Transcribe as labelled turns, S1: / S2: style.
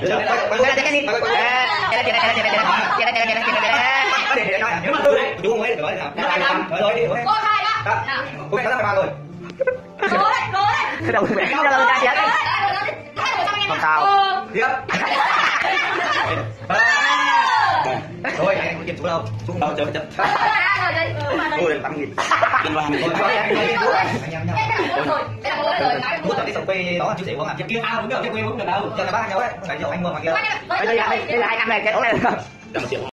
S1: Được rồi, quay- quay- quay- quay- quay- quay- thôi, mà tôi này, chú không ấy, rồi, nào. Rồi, rồi, đi, rồi.
S2: Cô hai đó.
S1: thôi,
S2: Nào.
S1: thôi, đã thôi, rồi.
S2: thôi, đấy, thôi, đấy.
S3: thôi, mẹ thôi, đâu ra chết.
S2: thôi, đấy, thôi, đấy. thôi, người thôi, anh thôi,
S3: Không
S2: thôi,
S3: sao.
S2: thôi,
S1: Tiếp. thôi, anh không kiếm chú đâu. Chú đâu, chờ, chờ.
S2: thôi, rồi, thôi, Ừ, thôi, đây.
S1: thôi, lên thôi, gì?
S3: thôi, hoàng.
S1: Thôi, thôi, anh đi, thôi anh, anh em nhau.
S2: Là mua là rồi.
S1: cái sông quê đó chú sẽ uống à? Kia ao uống được, chứ quê uống được đâu. Cho là ba nhau ấy, không phải rượu anh mua mà kia.
S2: Đây,
S3: Đây
S2: đây,
S3: là là ăn này cái này.
S1: Triệu.